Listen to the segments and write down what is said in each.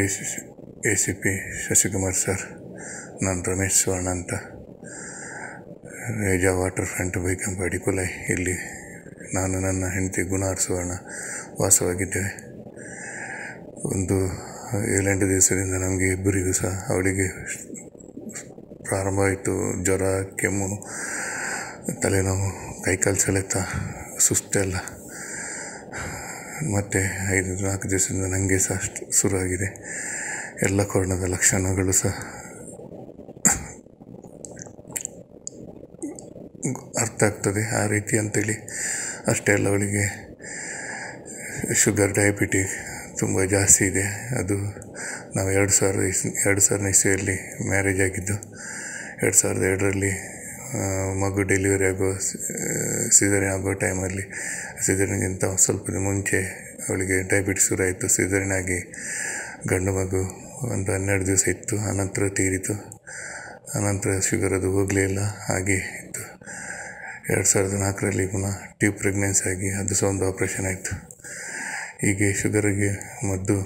A C A C P Shashikumar sir, ನಾನು ರಮೇಶ್ ಸುವರ್ಣ ಅಂತ. ರೇಜಾ ವಾಟರ್ ಫ್ರಂಟ್ ಬೈಕಂಪ ಕೊಲೈ, ಇಲ್ಲಿ ನಾನು ನನ್ನ ಹೆಂಡತಿ ಗುಣಾರ್ ಸುವರ್ಣ ವಾಸವಾಗಿದ್ದೇವೆ. ಒಂದು ಏಳೆಂಟು ದಿವಸದಿಂದ ನಮಗೆ ಇಬ್ಬರಿಗೂ ಸಹ ಅವಳಿಗೆ ಪ್ರಾರಂಭ ಆಯಿತು ಜ್ವರ, ಕೆಮ್ಮು, ತಲೆನೋವು ಕೈಕಾಲು ಸೆಳೆತ, ಸುಸ್ತೆಲ್ಲ. ಮತ್ತು ಐದು ನಾಲ್ಕು ದಿವಸದಿಂದ ನನಗೆ ಸಹ ಅಷ್ಟು ಶುರುವಾಗಿದೆ. ಎಲ್ಲ ಕೊರೋನಾದ ಲಕ್ಷಣಗಳು ಸಹ ಅರ್ಥ ಆಗ್ತದೆ. ಆ ರೀತಿ ಅಂತೇಳಿ ಅಷ್ಟೇ ಅಲ್ಲ, ಅವಳಿಗೆ ಶುಗರ್, ಡಯಾಬಿಟಿ ತುಂಬ ಜಾಸ್ತಿ ಇದೆ. ಅದು ನಾವು ಎರಡು ಸಾವಿರದ ಇಸ್, ಎರಡು ಸಾವಿರದ ಇಸ್ವಿಯಲ್ಲಿ ಮ್ಯಾರೇಜ್ ಆಗಿದ್ದು, ಎರಡು ಸಾವಿರದ ಎರಡರಲ್ಲಿ ಮಗು ಡೆಲಿವರಿ ಆಗೋ ಸಿಸರಿನ್ ಆಗೋ ಟೈಮಲ್ಲಿ ಸಿಸರಿನ್ಗಿಂತ ಸ್ವಲ್ಪ ದಿನ ಮುಂಚೆ ಅವಳಿಗೆ ಡಯಾಬಿಟಿಸ್ ಶುರು ಆಯಿತು ಸಿಸರಿನ್ ಆಗಿ ಗಂಡು ಮಗು ಒಂದು ಹನ್ನೆರಡು ದಿವಸ ಇತ್ತು. ಆನಂತರ ತೀರಿತು. ಆನಂತರ ಶುಗರ್ ಅದು ಹೋಗಲೇ ಇಲ್ಲ. ಹಾಗೆ ಇತ್ತು. ಎರಡು ಸಾವಿರದ ನಾಲ್ಕರಲ್ಲಿ ಪುನಃ ಟ್ಯೂಬ್ ಪ್ರೆಗ್ನೆನ್ಸಿ ಆಗಿ ಅದು ಸಹ ಒಂದು ಆಪ್ರೇಷನ್ ಆಯಿತು. ಹೀಗೆ ಶುಗರಿಗೆ ಮದ್ದು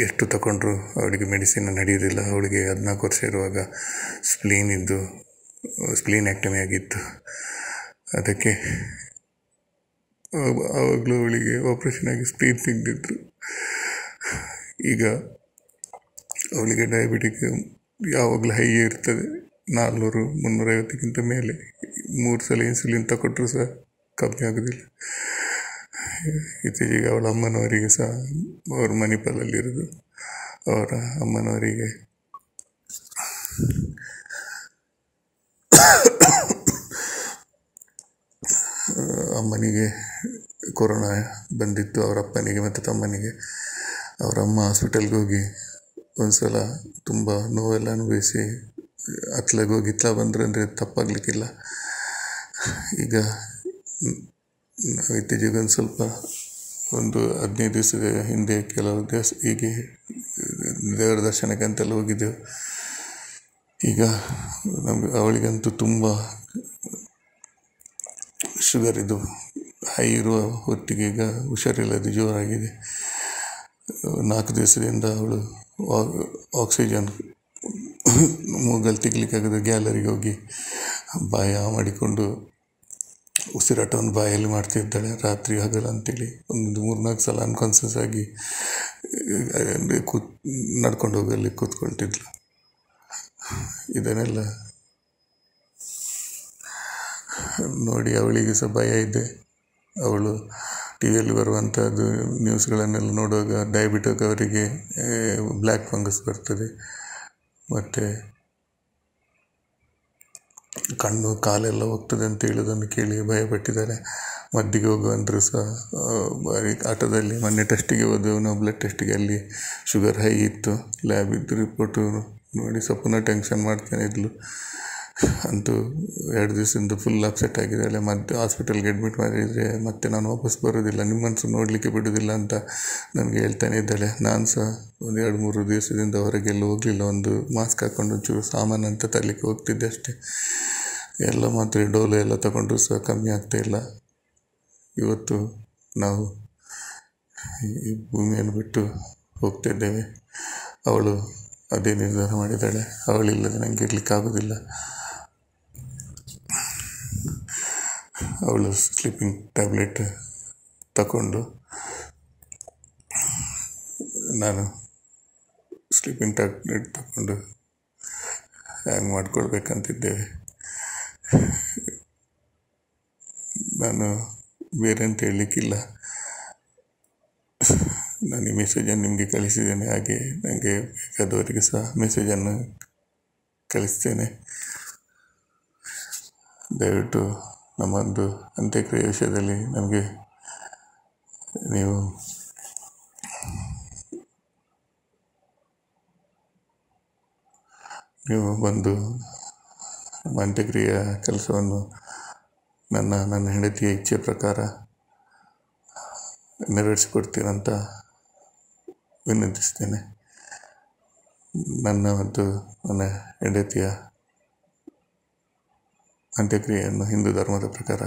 ಎಷ್ಟು ತಗೊಂಡ್ರು ಅವಳಿಗೆ ಮೆಡಿಸಿನ್ ನಡೆಯೋದಿಲ್ಲ ಅವಳಿಗೆ ಹದಿನಾಲ್ಕು ವರ್ಷ ಇರುವಾಗ ಸ್ಪ್ಲೀನ್ ಇದ್ದು ಸ್ಪ್ಲೀನ್ ಆ್ಯಕ್ಟಮಿ ಆಗಿತ್ತು. ಅದಕ್ಕೆ ಆವಾಗಲೂ ಅವಳಿಗೆ ಆಪ್ರೇಷನ್ ಆಗಿ ಸ್ಪ್ಲೀನ್ ತೆಗೆದಿದ್ರು ಈಗ ಅವಳಿಗೆ ಡಯಾಬಿಟಿಕ್ ಯಾವಾಗಲೂ ಹೈ ಇರ್ತದೆ. ನಾಲ್ನೂರು, ಮುನ್ನೂರೈವತ್ತಕ್ಕಿಂತ ಮೇಲೆ. ಮೂರು ಸಲ ಇನ್ಸುಲಿನ್ ತಗೊಟ್ರು ಸಹ ಕಮ್ಮಿ ಆಗೋದಿಲ್ಲ. ಇತ್ತೀಚೆಗೆ ಅವಳ ಅಮ್ಮನವರಿಗೆ ಸಹ ಅವರು ಮಣಿಪಾಲಲ್ಲಿರೋದು. ಅವರ ಅಮ್ಮನವರಿಗೆ. ಅಮ್ಮನಿಗೆ ಕೊರೋನಾ ಬಂದಿತ್ತು, ಅವರ ಅಪ್ಪನಿಗೆ ಮತ್ತು ತಮ್ಮನಿಗೆ. ಅವರ ಅಮ್ಮ ಹಾಸ್ಪಿಟಲ್ಗೆ ಹೋಗಿ ಒಂದು ಸಲ ತುಂಬ ನೋವೆಲ್ಲ ಅನುಭವಿಸಿ ಅತ್ಲಾಗ ಹೋಗಿ ಇತ್ಲ ಬಂದರೆ ಅಂದರೆ ತಪ್ಪಾಗಲಿಕ್ಕಿಲ್ಲ. ಈಗ ನಾವು ಇತ್ತೀಚೆಗೆ ಒಂದು ಸ್ವಲ್ಪ ಒಂದು ಹದಿನೈದು ದಿವಸದ ಹಿಂದೆ ಕೆಲವು ದಿವಸ ಹೀಗೆ ದೇವರ ದರ್ಶನಕ್ಕೆ ಅಂತೆಲ್ಲ ಹೋಗಿದ್ದೆವು. ಈಗ ನಮಗೆ ಅವಳಿಗಂತೂ ತುಂಬ ಶುಗರ್ ಇದು. ಹೈ ಇರುವ ಹೊತ್ತಿಗೆ ಈಗ ಹುಷಾರಿಲ್ಲದೆ ಜೋರಾಗಿದೆ. ನಾಲ್ಕು ದಿವಸದಿಂದ ಅವಳು ಆಕ್ಸಿಜನ್ ಮೂಗಲ್ಲಿ ತೆಗಿಲಿಕ್ಕಾಗದ ಗ್ಯಾಲರಿಗೆ ಹೋಗಿ ಬಾಯ ಮಾಡಿಕೊಂಡು ಉಸಿರಾಟವನ್ನು ಬಾಯಲ್ಲಿ ಮಾಡ್ತಿದ್ದಾಳೆ ರಾತ್ರಿ ಹಗಲು ಅಂತೇಳಿ. ಒಂದು ಮೂರ್ನಾಲ್ಕು ಸಲ ಅನ್ಕಾನ್ಸಿಯಸ್ ಆಗಿ ಕೂತ್ ನಡ್ಕೊಂಡು ಹೋಗಲ್ಲಿ ಕೂತ್ಕೊಳ್ತಿದ್ಲು. ಇದನ್ನೆಲ್ಲ ನೋಡಿ ಅವಳಿಗೆ ಸಹ ಭಯ ಇದೆ. ಅವಳು ಟಿ ವಿಯಲ್ಲಿ ಬರುವಂಥದ್ದು ನ್ಯೂಸ್ಗಳನ್ನೆಲ್ಲ ನೋಡುವಾಗ ಡಯಾಬಿಟಿಕ್ ಅವರಿಗೆ ಬ್ಲ್ಯಾಕ್ ಫಂಗಸ್ ಬರ್ತದೆ. ಮತ್ತು ಕಣ್ಣು ಕಾಲೆಲ್ಲ ಹೋಗ್ತದೆ ಅಂತ ಹೇಳೋದನ್ನು ಕೇಳಿ ಭಯಪಟ್ಟಿದ್ದಾರೆ. ಮದ್ದಿಗೆ ಹೋಗುವಂದರೂ ಸಹ ಬಾರಿ ಆಟೋದಲ್ಲಿ ಮೊನ್ನೆ ಟೆಸ್ಟಿಗೆ ಹೋದೆವು. ನಾವು ಬ್ಲಡ್ ಟೆಸ್ಟಿಗೆ ಅಲ್ಲಿ ಶುಗರ್ ಹೈ ಇತ್ತು. ಲ್ಯಾಬ್ ಇದ್ದು ರಿಪೋರ್ಟು ನೋಡಿ ಪುನಃ ಟೆನ್ಷನ್ ಮಾಡ್ತಾನೆ ಇದ್ಲು. ಅಂತೂ ಎರಡು ದಿವಸದಿಂದ ಫುಲ್ ಅಪ್ಸೆಟ್ ಆಗಿದ್ದಾಳೆ ಮತ್ತೆ ಹಾಸ್ಪಿಟಲ್ಗೆ ಅಡ್ಮಿಟ್ ಮಾಡಿದರೆ ಮತ್ತೆ ನಾನು ವಾಪಸ್ ಬರೋದಿಲ್ಲ. ನಿಮ್ಮನ್ನು ನೋಡಲಿಕ್ಕೆ ಬಿಡೋದಿಲ್ಲ ಅಂತ ನನಗೆ ಹೇಳ್ತಾನೆ ಇದ್ದಾಳೆ. ನಾನು ಸಹ ಒಂದು ಎರಡು ಮೂರು ದಿವಸದಿಂದ ಹೊರಗೆಲ್ಲ ಹೋಗಲಿಲ್ಲ. ಒಂದು ಮಾಸ್ಕ್ ಹಾಕ್ಕೊಂಡು ಒಂಚೂರು ಸಾಮಾನು ಅಂತ ತರಲಿಕ್ಕೆ ಹೋಗ್ತಿದ್ದೆ ಅಷ್ಟೇ. ಎಲ್ಲ ಮಾತ್ರೆ ಡೋಲು ಎಲ್ಲ ತಗೊಂಡ್ರು ಸಹ ಕಮ್ಮಿ ಆಗ್ತಾಯಿಲ್ಲ ಇವತ್ತು ನಾವು ಈ ಭೂಮಿಯನ್ನು ಬಿಟ್ಟು ಹೋಗ್ತಿದ್ದೇವೆ ಅವಳು ಅದೇ ನಿರ್ಧಾರ ಮಾಡಿದ್ದಾಳೆ. ಅವಳಿಲ್ಲದೆ ನನಗೆ ಇರಲಿಕ್ಕೆ ಆಗೋದಿಲ್ಲ. ಅವಳು ಸ್ಲೀಪಿಂಗ್ ಟ್ಯಾಬ್ಲೆಟ್ ತಗೊಂಡು ನಾನು ಸ್ಲೀಪಿಂಗ್ ಟ್ಯಾಬ್ಲೆಟ್ ತಗೊಂಡು ಹ್ಯಾಂಗ್ ಮಾಡ್ಕೊಳ್ಬೇಕಂತಿದ್ದೇವೆ. ನಾನು ಬೇರೆ ಅಂತ ಹೇಳಲಿಕ್ಕಿಲ್ಲ. ನಾನು ಈ ಮೆಸೇಜನ್ನು ನಿಮಗೆ ಕಳಿಸಿದ್ದೇನೆ. ಹಾಗೆ ನನಗೆ ಬೇಕಾದವರಿಗೆ ಸಹ ಮೆಸೇಜನ್ನು ಕಳಿಸ್ತೇನೆ. ದಯವಿಟ್ಟು ನಮ್ಮೊಂದು ಅಂತ್ಯಕ್ರಿಯೆ ವಿಷಯದಲ್ಲಿ ನಮಗೆ ನೀವು ನೀವು ಬಂದು ಅಂತ್ಯಕ್ರಿಯೆಯ ಕೆಲಸವನ್ನು ನನ್ನ ನನ್ನ ಹೆಂಡತಿಯ ಇಚ್ಛೆ ಪ್ರಕಾರ ನೆರವೇರಿಸಿಕೊಡ್ತೀನಂತ ವಿನಂತಿಸ್ತೇನೆ. ನನ್ನ ಮತ್ತು ನನ್ನ ಹೆಂಡತಿಯ ಅಂತ್ಯಕ್ರಿಯೆಯನ್ನು ಹಿಂದೂ ಧರ್ಮದ ಪ್ರಕಾರ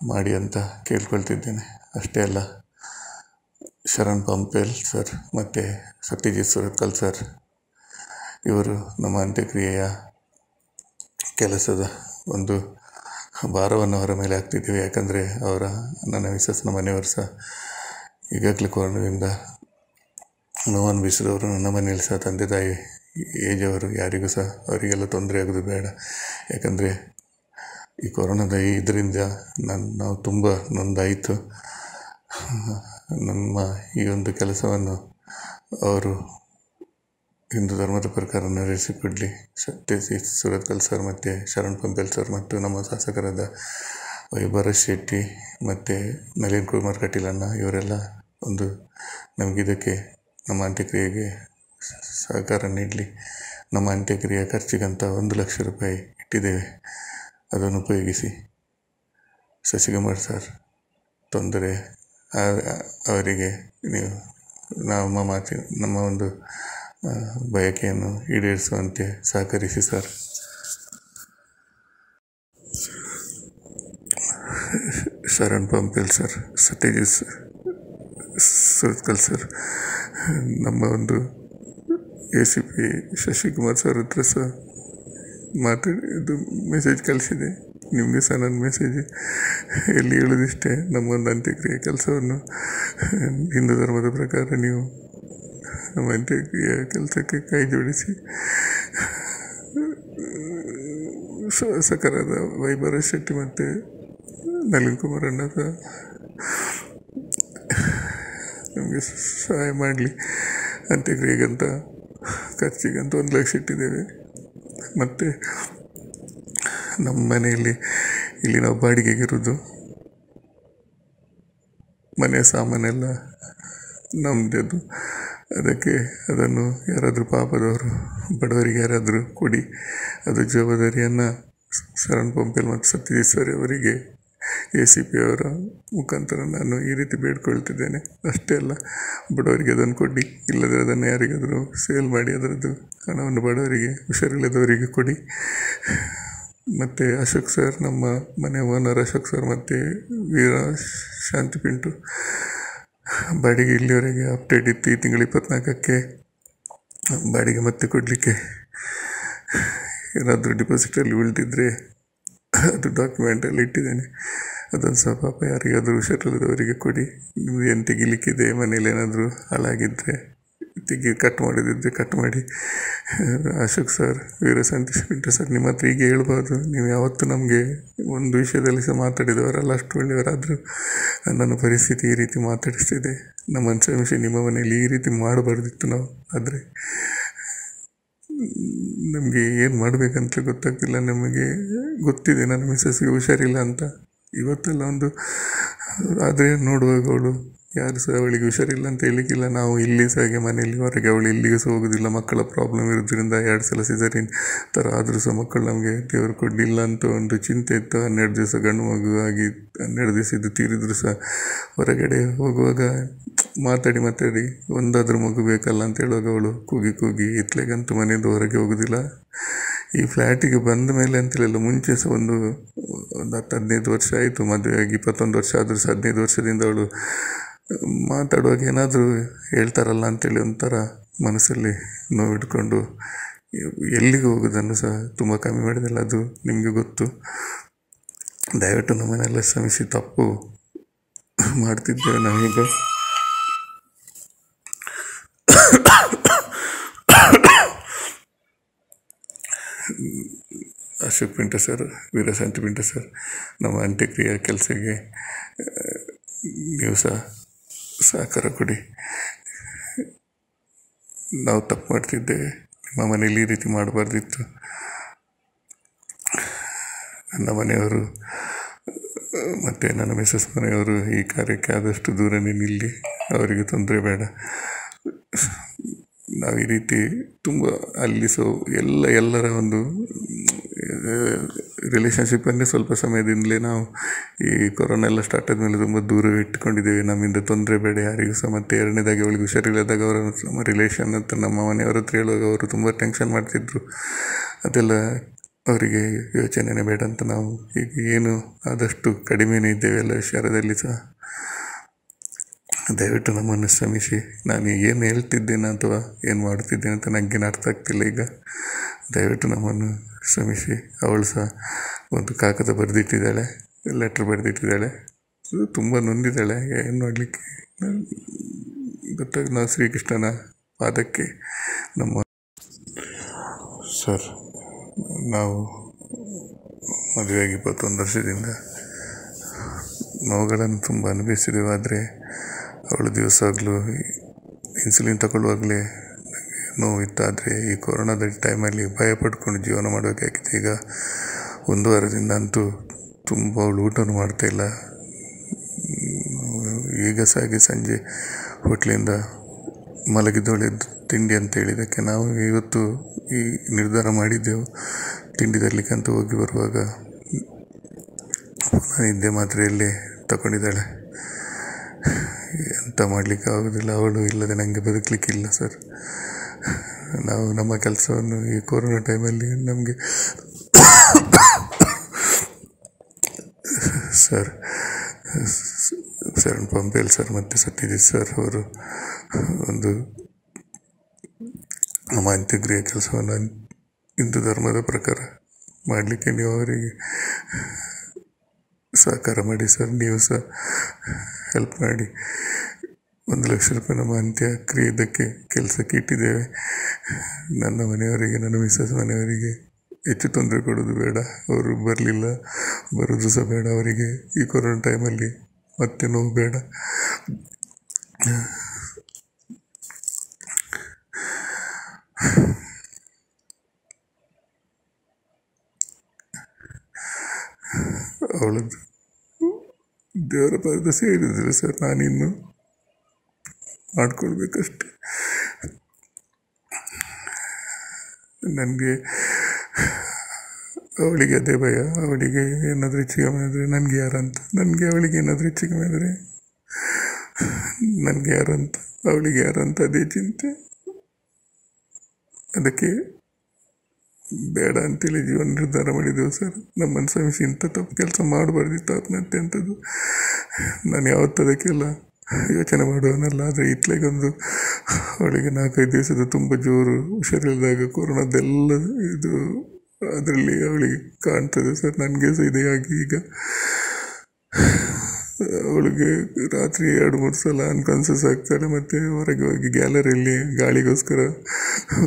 ಮಾಡಿ ಅಂತ ಕೇಳ್ಕೊಳ್ತಿದ್ದೇನೆ. ಅಷ್ಟೇ ಅಲ್ಲ, ಶರಣ್ ಪಂಪೇಲ್ ಸರ್ ಮತ್ತು ಸತ್ಯಜಿತ್ ಸುರತ್ಕಲ್ ಸರ್ ಇವರು ನಮ್ಮ ಅಂತ್ಯಕ್ರಿಯೆಯ ಕೆಲಸದ ಒಂದು ಭಾರವನ್ನು ಅವರ ಮೇಲೆ ಹಾಕ್ತಿದ್ದೀವಿ. ಯಾಕಂದರೆ ಅವರ, ನನ್ನ ಮಿಸಸ್ನ ಮನೆಯವರು ಸಹ ಈಗಾಗಲೇ ಕೊರೋನಾದಿಂದ ನೋವು ಅನುಭವಿಸಿದವರು ನನ್ನ ಮನೆಯಲ್ಲಿ ಸಹ ತಂದೆ ತಾಯಿ ಏಜ್ ಅವರು ಯಾರಿಗೂ ಸಹ ಅವರಿಗೆಲ್ಲ ತೊಂದರೆ ಆಗೋದು ಬೇಡ. ಯಾಕಂದರೆ ಈ ಕೊರೋನಾದ ಇದರಿಂದ ನನ್ನ ನಾವು ತುಂಬ ನೊಂದಾಯಿತು. ನಮ್ಮ ಈ ಒಂದು ಕೆಲಸವನ್ನು ಅವರು ಹಿಂದೂ ಧರ್ಮದ ಪ್ರಕಾರ ನೆರವೇರಿಸಿಕೊಡಲಿ ಸತ್ಯಜಿತ್ ಸುರತ್ಕಲ್ ಸರ್ ಮತ್ತು ಶರಣ್ ಪಂಪೆಲ್ ಸರ್ ಮತ್ತು ನಮ್ಮ ಶಾಸಕರಾದ ಭರತ್ ಶೆಟ್ಟಿ ಮತ್ತು ನಳಿನ್ ಕುಮಾರ್ ಕಟೀಲ್ ಅಣ್ಣ, ಇವರೆಲ್ಲ ಒಂದು ನಮಗಿದಕ್ಕೆ ನಮ್ಮ ಅಂತ್ಯಕ್ರಿಯೆಗೆ ಸಹಕಾರ ನೀಡಲಿ. ನಮ್ಮ ಅಂತ್ಯಕ್ರಿಯೆ ಖರ್ಚಿಗಂತ ಒಂದು ಲಕ್ಷ ರೂಪಾಯಿ ಇಟ್ಟಿದ್ದೇವೆ. ಅದನ್ನು ಉಪಯೋಗಿಸಿ. ಶಶಿಕುಮಾರ್ ಸರ್, ತೊಂದರೆ ಅವರಿಗೆ ನೀವು ನಮ್ಮ ಮಾತಿ ನಮ್ಮ ಒಂದು ಬಯಕೆಯನ್ನು ಈಡೇರಿಸುವಂತೆ ಸಹಕರಿಸಿ sir. Sharan Pampil sir Satyajit Suratkal sir, ನಮ್ಮ ಒಂದು A C P Shashikumar sir ಹತ್ರ ಸಹ ಮಾತಾಡಿ, ಇದು ಮೆಸೇಜ್ ಕಳಿಸಿದೆ. ನಿಮಗೆ ಸಹ ನನ್ನ ಮೆಸೇಜ್ ಎಲ್ಲಿ ಹೇಳೋದಿಷ್ಟೇ ನಮ್ಮ ಒಂದು ಅಂತ್ಯಕ್ರಿಯೆ ಕೆಲಸವನ್ನು ಹಿಂದೂ ಧರ್ಮದ ಪ್ರಕಾರ ನೀವು ಅಂತ್ಯಕ್ರಿಯೆ ಕೆಲಸಕ್ಕೆ ಕೈ ಜೋಡಿಸಿ. ಶಾಸಕರಾದ ವೈಭರ ಶೆಟ್ಟಿ ಮತ್ತು ನಳಿನ್ ಕುಮಾರ್ ಅಣ್ಣ ನಮಗೆ ಸಹಾಯ ಮಾಡಲಿ ಅಂತ್ಯಕ್ರಿಯೆಗಂತ ಖರ್ಚಿಗಂತ ಒಂದು ಲಕ್ಷ ಇಟ್ಟಿದ್ದೇವೆ. ಮತ್ತು ನಮ್ಮ ಮನೆಯಲ್ಲಿ ಇಲ್ಲಿ ನಾವು ಬಾಡಿಗೆಗೆ ಇರೋದು ಮನೆಯ ಸಾಮಾನೆಲ್ಲ ನಮ್ಮದು ಅದಕ್ಕೆ ಅದನ್ನು ಯಾರಾದರೂ ಪಾಪದವರು, ಬಡವರಿಗೆ ಯಾರಾದರೂ ಕೊಡಿ. ಅದು ಜವಾಬ್ದಾರಿಯನ್ನು ಶರಣ್ ಪಂಪೆಲ್ ಮತ್ತು ಸತ್ಯಜಿತ್ ಅವರಿಗೆ, ಎ ಸಿ ಪಿ ಅವರ ಮುಖಾಂತರ ನಾನು ಈ ರೀತಿ ಬೇಡ್ಕೊಳ್ತಿದ್ದೇನೆ. ಅಷ್ಟೇ ಅಲ್ಲ, ಬಡವರಿಗೆ ಅದನ್ನು ಕೊಡಿ. ಇಲ್ಲದ್ರೆ ಅದನ್ನು ಯಾರಿಗಾದರೂ ಸೇಲ್ ಮಾಡಿ, ಅದರದ್ದು ಹಣವನ್ನು ಬಡವರಿಗೆ, ಹುಷಾರಿಲ್ಲದವರಿಗೆ ಕೊಡಿ. ಮತ್ತು ಅಶೋಕ್ ಸರ್, ನಮ್ಮ ಮನೆ ಓನರ್ ಅಶೋಕ್ ಸರ್ ಮತ್ತು ವೀರ ಶಾಂತಿ ಪಿಂಟು ಬಾಡಿಗೆ ಇಲ್ಲಿವರೆಗೆ ಅಪ್ಡೇಟ್ ಇತ್ತು. ಈ ತಿಂಗಳು ಇಪ್ಪತ್ನಾಲ್ಕಕ್ಕೆ ಬಾಡಿಗೆ ಮತ್ತೆ ಕೊಡಲಿಕ್ಕೆ. ಏನಾದರೂ ಡಿಪಾಸಿಟಲ್ಲಿ ಉಳಿದಿದ್ದರೆ ಅದು ಡಾಕ್ಯುಮೆಂಟಲ್ಲಿ ಇಟ್ಟಿದ್ದೇನೆ. ಅದೊಂದು ಸ್ವಲ್ಪ ಪಾಪ ಯಾರಿಗಾದರೂ ಹುಷಾರಿಲ್ಲದವರಿಗೆ ಕೊಡಿ. ನಿಮ್ಗೆ ಏನು ತೆಗಿಲಿಕ್ಕಿದೆ ಮನೇಲಿ ಏನಾದರೂ ಹಾಳಾಗಿದ್ದರೆ ತೆಗಿ ಕಟ್ ಮಾಡಿದ್ದೆ ಕಟ್ ಮಾಡಿ. ಅಶೋಕ್ ಸರ್ ವೀರ ಸಂತೋಷ್ ಬಿಟ್ಟರೆ ಸರ್ ನಿಮ್ಮ ಹತ್ರ ಹೀಗೆ ಹೇಳ್ಬಾರ್ದು. ನೀವು ಯಾವತ್ತೂ ನಮಗೆ ಒಂದು ವಿಷಯದಲ್ಲಿ ಸಹ ಮಾತಾಡಿದವರಲ್ಲ, ಅಷ್ಟು ಒಳ್ಳೆಯವರಾದರೂ ನನ್ನ ಪರಿಸ್ಥಿತಿ ಈ ರೀತಿ ಮಾತಾಡಿಸ್ತಿದೆ. ನಮ್ಮ ಅಂಶಂಶ ನಿಮ್ಮ ಮನೆಯಲ್ಲಿ ಈ ರೀತಿ ಮಾಡಬಾರ್ದಿತ್ತು ನಾವು. ಆದರೆ, ನಮಗೆ ಏನು ಮಾಡಬೇಕಂತ ಗೊತ್ತಾಗ್ತಿಲ್ಲ. ನಮಗೆ ಗೊತ್ತಿದೆ, ನನ್ನ ಮಿಸ್ಸಸ್ಗೆ ಹುಷಾರಿಲ್ಲ ಅಂತ. ಇವತ್ತೆಲ್ಲ ಒಂದು, ಆದರೆ ನೋಡುವಾಗ ಅವಳು ಯಾರು ಸಹ ಅವಳಿಗೆ ಹುಷಾರಿಲ್ಲ ಅಂತ ಹೇಳಿಕ್ಕಿಲ್ಲ. ನಾವು ಇಲ್ಲಿ ಸಹ ಹಾಗೆ ಮನೆಯಲ್ಲಿ, ಹೊರಗೆ ಅವಳು ಇಲ್ಲಿಗೆ ಸಹ ಹೋಗೋದಿಲ್ಲ. ಮಕ್ಕಳ ಪ್ರಾಬ್ಲಮ್ ಇರೋದ್ರಿಂದ ಎರಡು ಸಲ ಸಿಸರಿನ್ ಥರ ಆದರೂ ಸಹ ಮಕ್ಕಳು ನಮಗೆ ದೇವರು ಕೊಡಲಿಲ್ಲ ಅಂತ ಒಂದು ಚಿಂತೆ ಇತ್ತು. ಹನ್ನೆರಡು ದಿವಸ ಗಂಡು ಮಗು ಆಗಿ ಹನ್ನೆರಡು ದಿವಸ ಇದು ತೀರಿದ್ರು ಸಹ ಹೊರಗಡೆ ಹೋಗುವಾಗ ಮಾತಾಡಿ ಮಾತಾಡಿ, ಒಂದಾದರೂ ಮಗು ಬೇಕಲ್ಲ ಅಂತ ಹೇಳುವಾಗ ಅವಳು ಕೂಗಿ ಕೂಗಿ ಇತ್ಲೆಗಂತೂ ಮನೆಯಿಂದ ಹೊರಗೆ ಹೋಗೋದಿಲ್ಲ. ಈ ಫ್ಲ್ಯಾಟಿಗೆ ಬಂದ ಮೇಲೆ ಅಂತೇಳಿಲ್ಲ ಮುಂಚೆ ಸಹ ಒಂದು ಒಂದು ಹತ್ತು, ಹದಿನೈದು ವರ್ಷ ಆಯಿತು. ಮದುವೆಯಾಗಿ ಇಪ್ಪತ್ತೊಂದು ವರ್ಷ ಆದರೂ ಸಹ ಹದಿನೈದು ವರ್ಷದಿಂದ ಅವಳು ಮಾತಾಡುವಾಗ ಏನಾದರೂ ಹೇಳ್ತಾರಲ್ಲ ಅಂತೇಳಿ ಒಂಥರ ಮನಸ್ಸಲ್ಲಿ ನೋವಿಟ್ಕೊಂಡು ಎಲ್ಲಿಗೆ ಹೋಗೋದನ್ನು ಸಹ ತುಂಬ ಕಮ್ಮಿ ಮಾಡಿದಲ್ಲ. ಅದು ನಿಮಗೆ ಗೊತ್ತು. ದಯವಿಟ್ಟು ನಮ್ಮನ್ನೆಲ್ಲ ಶ್ರಮಿಸಿ ತಪ್ಪು ಮಾಡ್ತಿದ್ದೇವೆ ನಾವೀಗ. ಅಶೋಕ್ ಪಿಂಟ ಸರ್ ವೀರಶಾಂತಿ ಪಿಂಟ ಸರ್, ನಮ್ಮ ಅಂತ್ಯಕ್ರಿಯೆ ಕೆಲಸಕ್ಕೆ ನೀವು ಸಹ ಸಹಕಾರ ಕೊಡಿ. ನಾವು ತಪ್ಪು ಮಾಡ್ತಿದ್ದೆ, ನಿಮ್ಮ ಮನೇಲಿ ಈ ರೀತಿ ಮಾಡಬಾರ್ದಿತ್ತು. ನನ್ನ ಮನೆಯವರು, ಮತ್ತು ನನ್ನ ಮಿಸಸ್ ಮನೆಯವರು ಈ ಕಾರ್ಯಕ್ಕೆ ಆದಷ್ಟು ದೂರನೇ ನಿಲ್ಲಿ, ಅವರಿಗೆ ತೊಂದರೆ ಬೇಡ. ನಾವು ಈ ರೀತಿ ತುಂಬ ಅಲ್ಲಿ ಸೊ ಎಲ್ಲ, ಎಲ್ಲರ ಒಂದು ರಿಲೇಷನ್ಶಿಪ್ಪನ್ನೇ ಸ್ವಲ್ಪ ಸಮಯದಿಂದಲೇ ನಾವು ಈ ಕೊರೋನಾ ಎಲ್ಲ ಸ್ಟಾರ್ಟ್ ಆದಮೇಲೆ ತುಂಬ ದೂರ ಇಟ್ಕೊಂಡಿದ್ದೇವೆ. ನಮ್ಮಿಂದ ತೊಂದರೆ ಬೇಡ, ಯಾರಿಗೂ ಸಹ ಮತ್ತು ಎರಡನೇದಾಗಿ ಅವಳಿಗೆ ಹುಷಾರಿಲ್ಲದಾಗ ಅವರ ನಮ್ಮ ರಿಲೇಷನ್ ಅಂತ ನಮ್ಮ ಮನೆಯವ್ರ ಹತ್ರ ಹೇಳುವಾಗ ಅವರು ತುಂಬ ಟೆನ್ಷನ್ ಮಾಡ್ತಿದ್ರು. ಅದೆಲ್ಲ ಅವರಿಗೆ ಯೋಚನೆನೇ ಬೇಡ ಅಂತ ನಾವು ಈಗ ಏನು ಆದಷ್ಟು ಕಡಿಮೆನೇ ಇದ್ದೇವೆ ಎಲ್ಲ ವಿಚಾರದಲ್ಲಿ ಸಹ. ದಯವಿಟ್ಟು ನಮ್ಮನ್ನು ಶ್ರಮಿಸಿ ನಾನು ಏನು ಹೇಳ್ತಿದ್ದೇನೆ ಅಥವಾ ಏನು ಮಾಡ್ತಿದ್ದೇನೆ ಅಂತ ನನಗೇನು ಅರ್ಥ ಆಗ್ತಿಲ್ಲ ಈಗ. ದಯವಿಟ್ಟು ನಮ್ಮನ್ನು ಶ್ರಮಿಸಿ ಅವಳು ಸಹ ಒಂದು ಕಾಗದ ಬರೆದಿಟ್ಟಿದ್ದಾಳೆ ಲೆಟ್ರ್ ಬರೆದಿಟ್ಟಿದ್ದಾಳೆ. ತುಂಬ ನೊಂದಿದ್ದಾಳೆ. ಏನು ಮಾಡಲಿಕ್ಕೆ? ಗೊತ್ತಾಗ, ನಾವು ಶ್ರೀಕೃಷ್ಣನ ಪಾದಕ್ಕೆ ನಮ್ಮ ಸರ್, ನಾವು ಮದುವೆಯಾಗಿ ಇಪ್ಪತ್ತೊಂದು ವರ್ಷದಿಂದ ನೋವುಗಳನ್ನು ತುಂಬ ಅನುಭವಿಸಿದೆವು. ಆದರೆ ಅವಳು ಆಗಲೂ ಇನ್ಸುಲಿನ್ ತಗೊಳ್ಳುವಾಗಲೇ ನೋವು ಇತ್ತಾದರೆ, ಈ ಕೊರೋನಾದ ಟೈಮಲ್ಲಿ ಭಯ ಪಡ್ಕೊಂಡು ಜೀವನ ಮಾಡಬೇಕಾಗಿತ್ತು ಈಗ ಒಂದು ವಾರದಿಂದ ಅಂತೂ ತುಂಬ ಅವಳು ಊಟನೂ ಮಾಡ್ತಾಯಿಲ್ಲ ಈಗ ಸಾಗಿ ಸಂಜೆ ಹೋಟ್ಲಿಂದ ಮಲಗಿದವಳೆ ತಿಂಡಿ ಅಂತ ಹೇಳಿದ್ದಕ್ಕೆ ನಾವು ಇವತ್ತು ಈ ನಿರ್ಧಾರ ಮಾಡಿದ್ದೆವು. ತಿಂಡಿ ತರಲಿಕ್ಕೆ ಅಂತ ಹೋಗಿ ಬರುವಾಗ ಪುನಃ ನಿದ್ದೆ ಮಾತ್ರೆಯಲ್ಲೇ ತಗೊಂಡಿದ್ದಾಳೆ. ಎಂತ ಮಾಡಲಿಕ್ಕೆ ಆಗೋದಿಲ್ಲ. ಅವಳು ಇಲ್ಲದೆ ನನಗೆ ಬದುಕಲಿಕ್ಕಿಲ್ಲ ಸರ್ ನಾವು ನಮ್ಮ ಕೆಲಸವನ್ನು ಈ ಕೊರೋನಾ ಟೈಮಲ್ಲಿ ನಮಗೆ ಸರ್ ಸರ್ ಪಂಪೇಲ್ ಸರ್ ಮತ್ತು ಸತ್ಯಜಿತ್ ಸರ್ ಅವರು ಒಂದು ನಮ್ಮ ಅಂತ್ಯಕ್ರಿಯೆ ಕೆಲಸವನ್ನು ಹಿಂದೂ ಧರ್ಮದ ಪ್ರಕಾರ ಮಾಡಲಿಕ್ಕೆ ನೀವು ಅವರಿಗೆ ಸಹಕಾರ ಮಾಡಿ ಸರ್ ನೀವು ಸಹ ಹೆಲ್ಪ್ ಮಾಡಿ. ಒಂದು ಲಕ್ಷ ರೂಪಾಯಿ ನಮ್ಮ ಅಂತ್ಯಕ್ರಿಯೆ ಇದಕ್ಕೆ ಕೆಲಸಕ್ಕೆ ಇಟ್ಟಿದ್ದೇವೆ. ನನ್ನ ಮನೆಯವರಿಗೆ, ನನ್ನ ಮಿಸಸ್ ಮನೆಯವರಿಗೆ ಹೆಚ್ಚು ತೊಂದರೆ ಕೊಡೋದು ಬೇಡ. ಅವರು ಬರಲಿಲ್ಲ ಬರೋದು ಸಹ ಬೇಡ. ಅವರಿಗೆ ಈ ಕೊರೋನಾ ಟೈಮಲ್ಲಿ ಮತ್ತೆ ನೋವು ಬೇಡ. ಅವಳದ್ದು ದೇವರ ಪಾದ ಸೇರಿದರೆ ಸರ್ ನಾನಿನ್ನು. ಮಾಡ್ಕೊಳ್ಬೇಕಷ್ಟೆ. ನನಗೆ ಅವಳಿಗೆ ಅದೇ ಭಯ. ಅವಳಿಗೆ ಏನಾದರೂ ಹೆಚ್ಚು ಕಮ್ಮಿ ಆದರೆ ನನಗೆ ಯಾರಂತ? ನನಗೆ ಅವಳಿಗೆ ಏನಾದರೂ ಹೆಚ್ಚು ಕಮ್ಮಿ ಆದರೆ ನನಗೆ ಯಾರಂತ? ಅವಳಿಗೆ ಯಾರಂತ ಅದೇ ಚಿಂತೆ. ಅದಕ್ಕೆ ಬೇಡ ಅಂತೇಳಿ ಜೀವನ ನಿರ್ಧಾರ ಮಾಡಿದೆವು ಸರ್. ನಮ್ಮನ್ನು ಶ್ರಮಿಸಿ ಇಂಥ ತಪ್ಪು ಕೆಲಸ ಮಾಡಬಾರ್ದಿತ್ತು ಆತ್ಮಹತ್ಯೆ ಅಂಥದ್ದು ನಾನು ಯಾವತ್ತೂ ಅದಕ್ಕೆಲ್ಲ ಯೋಚನೆ ಮಾಡುವನಲ್ಲ ಆದರೆ ಇತ್ಲಾಗೊಂದು ಅವಳಿಗೆ ನಾಲ್ಕೈದು ದಿವಸದ ತುಂಬ ಜೋರು ಹುಷಾರಿಲ್ಲದಾಗ ಕೊರೋನಾದೆಲ್ಲ ಇದು ಅದರಲ್ಲಿ ಅವಳಿಗೆ ಕಾಣ್ತದೆ. ಸರ್ ನನಗೆ ಸಹ ಇದೇ ಆಗಿ ಈಗ. ಅವಳಿಗೆ ರಾತ್ರಿ ಎರಡು, ಮೂರು ಸಲ ಅನ್ಕಾನ್ಸಿಯಸ್ ಆಗ್ತಾಳೆ, ಮತ್ತು ಹೊರಗೆ ಹೋಗಿ ಗ್ಯಾಲರಿಯಲ್ಲಿ ಗಾಳಿಗೋಸ್ಕರ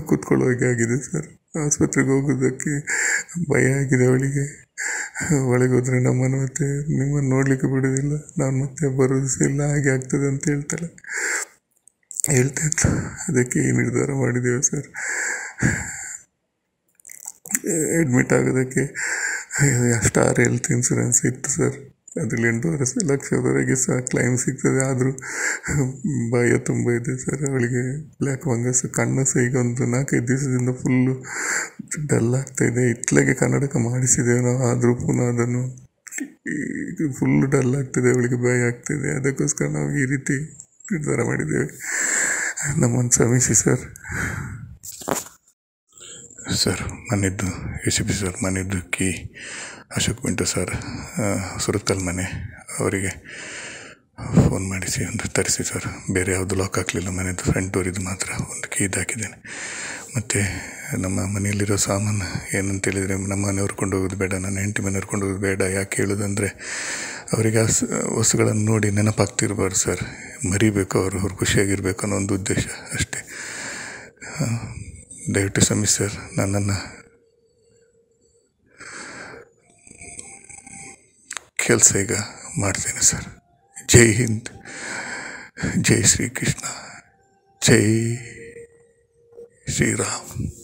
ಕೂತ್ಕೊಳ್ಳುವಾಗೆ ಆಗಿದೆ ಸರ್. ಆಸ್ಪತ್ರೆಗೆ ಹೋಗೋದಕ್ಕೆ ಭಯ ಆಗಿದೆ ಅವಳಿಗೆ. ಒಳಗೆ ಹೋದರೆ ನಮ್ಮನ್ನು ಮತ್ತೆ ನಿಮ್ಮನ್ನು ನೋಡಲಿಕ್ಕೆ ಬಿಡೋದಿಲ್ಲ ನಾನು ಮತ್ತೆ ಬರೋದು ಇಲ್ಲ. ಹಾಗೆ ಆಗ್ತದೆ ಅಂತ ಹೇಳ್ತಾಳೆ. ಹೇಳ್ತಾ ಇತ್ತು ಅದಕ್ಕೆ ನಿರ್ಧಾರ ಮಾಡಿದ್ದೇವೆ ಸರ್. ಅಡ್ಮಿಟ್ ಆಗೋದಕ್ಕೆ ಸ್ಟಾರ್ ಹೆಲ್ತ್ ಇನ್ಸೂರೆನ್ಸ್ ಇತ್ತು ಸರ್. ಅದರಲ್ಲಿ ಎಂಟೂವರೆ ಲಕ್ಷದವರೆಗೆ ಸಹ ಕ್ಲೈಮ್ ಸಿಗ್ತದೆ. ಆದರೂ ಭಯ ತುಂಬ ಇದೆ ಸರ್ ಅವಳಿಗೆ ಬ್ಲ್ಯಾಕ್ ಫಂಗಸ್ ಕಣ್ಣು ಸಹ ಈಗ ಒಂದು ನಾಲ್ಕೈದು ದಿವಸದಿಂದ ಫುಲ್ಲು ಡಲ್ ಆಗ್ತಾ ಇದೆ. ಕನ್ನಡಕ ಮಾಡಿಸಿದ್ದೇವೆ ನಾವು, ಆದರೂ ಪುನಃ ಅದನ್ನು ಫುಲ್ಲು ಡಲ್ ಆಗ್ತಿದೆ ಅವಳಿಗೆ ಭಯ ಆಗ್ತಿದೆ ಅದಕ್ಕೋಸ್ಕರ ನಾವು ಈ ರೀತಿ ನಿರ್ಧಾರ ಮಾಡಿದ್ದೇವೆ. ನಮ್ಮನ್ನು ಶ್ರಮಿಸಿ ಸರ್ ಸರ್ ಮನೆಯದ್ದು ಎಸ್ ಪಿ ಸರ್ ಮನೆಯದ್ದು ಕಿ ಅಶೋಕ್ ಮಿಂಟು ಸರ್ ಸುರತ್ಕಲ್ ಮನೆ. ಅವರಿಗೆ ಫೋನ್ ಮಾಡಿಸಿ, ಒಂದು ತರಿಸಿ ಸರ್. ಬೇರೆ ಯಾವುದು ಲಾಕ್ ಹಾಕಲಿಲ್ಲ ಮನೆಯದು ಫ್ರಂಟ್ ಡೋರಿದ್ದು ಮಾತ್ರ. ಒಂದು ಕೀ ಹಾಕಿದ್ದೇನೆ. ಮತ್ತು ನಮ್ಮ ಮನೆಯಲ್ಲಿರೋ ಸಾಮಾನು ಏನಂತೇಳಿದರೆ ನಮ್ಮ ಮನೆಯವ್ರು ಕೊಂಡೋಗೋದು ಬೇಡ, ನನ್ನ ಹೆಂಡತಿ ಮನೆಯವ್ರು ಕೊಂಡೋಗೋದು ಬೇಡ. ಯಾಕೆ ಹೇಳೋದಂದರೆ, ಅವರಿಗೆ ಆ ವಸ್ತುಗಳನ್ನು ನೋಡಿ ನೆನಪಾಗ್ತಿರ್ಬಾರ್ದು ಸರ್. ಮರಿಬೇಕು ಅವರು, ಅವ್ರು ಖುಷಿಯಾಗಿರಬೇಕು ಅನ್ನೋ ಒಂದು ಉದ್ದೇಶ ಅಷ್ಟೇ. ದಯವಿಟ್ಟು ಕ್ಷಮಿಸಿ ಸರ್ ನನ್ನನ್ನು ಕೆಲಸ ಈಗ ಮಾಡ್ತೇನೆ ಸರ್. ಜೈ ಹಿಂದ್ ಜೈ ಶ್ರೀಕೃಷ್ಣ ಜೈ ಶ್ರೀರಾಮ್.